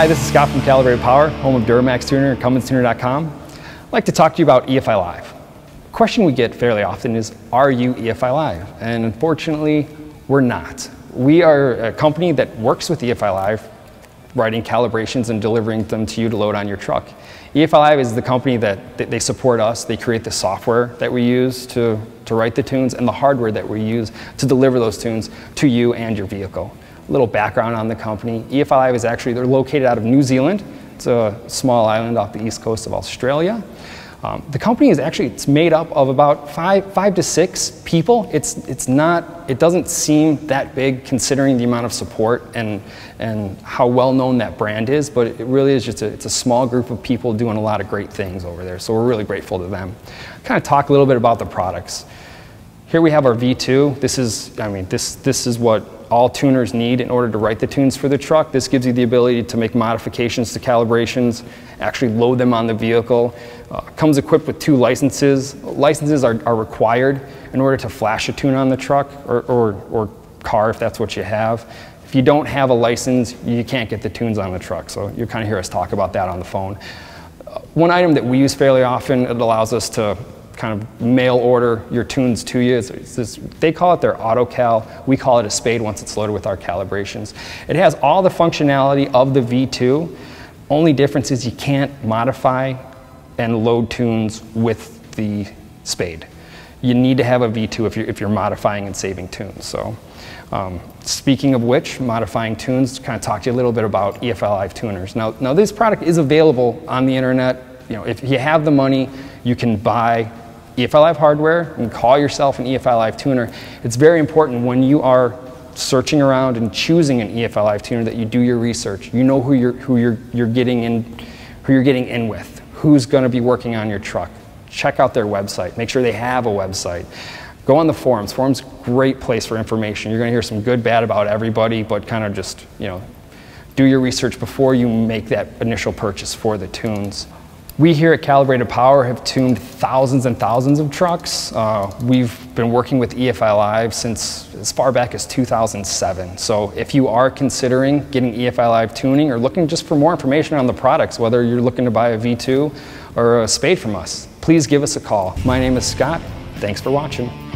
Hi, this is Scott from Calibrated Power, home of Duramax Tuner and CumminsTuner.com. I'd like to talk to you about EFI Live. A question we get fairly often is, are you EFI Live? And unfortunately, we're not. We are a company that works with EFI Live, writing calibrations and delivering them to you to load on your truck. EFI Live is the company that, they support us. They create the software that we use to, to write the tunes and the hardware that we use to deliver those tunes to you and your vehicle. A little background on the company. EFI Live is actually, they're located out of New Zealand. It's a small island off the east coast of Australia. Um, the company is actually it's made up of about five, five to six people. It's, it's not, it doesn't seem that big considering the amount of support and, and how well known that brand is, but it really is just a, it's a small group of people doing a lot of great things over there. So we're really grateful to them. Kind of talk a little bit about the products. Here we have our V2. This is, I mean, this, this is what all tuners need in order to write the tunes for the truck. This gives you the ability to make modifications to calibrations, actually load them on the vehicle. Uh, comes equipped with two licenses. Licenses are, are, required in order to flash a tune on the truck or, or, or car if that's what you have. If you don't have a license, you can't get the tunes on the truck. So you kind of hear us talk about that on the phone. Uh, one item that we use fairly often, it allows us to kind of mail order your tunes to you. This, they call it their AutoCal. We call it a spade once it's loaded with our calibrations. It has all the functionality of the V2. Only difference is you can't modify and load tunes with the spade. You need to have a V2 if you're, if you're modifying and saving tunes. So, um, speaking of which, modifying tunes, kind of talk to you a little bit about EFI Live tuners. Now, now this product is available on the internet. You know, if you have the money, you can buy EFI Live hardware and call yourself an EFI Live tuner. It's very important when you are searching around and choosing an EFI Live tuner that you do your research. You know who you're, who you're, you're getting in, who you're getting in with, who's going to be working on your truck. Check out their website. Make sure they have a website. Go on the forums. Forums, great place for information. You're going to hear some good, bad about everybody, but kind of just, you know, do your research before you make that initial purchase for the tunes. We here at Calibrated Power have tuned thousands and thousands of trucks. Uh, we've been working with EFI Live since as far back as 2007. So if you are considering getting EFI Live tuning or looking just for more information on the products, whether you're looking to buy a V2 or a spade from us, please give us a call. My name is Scott. Thanks for watching.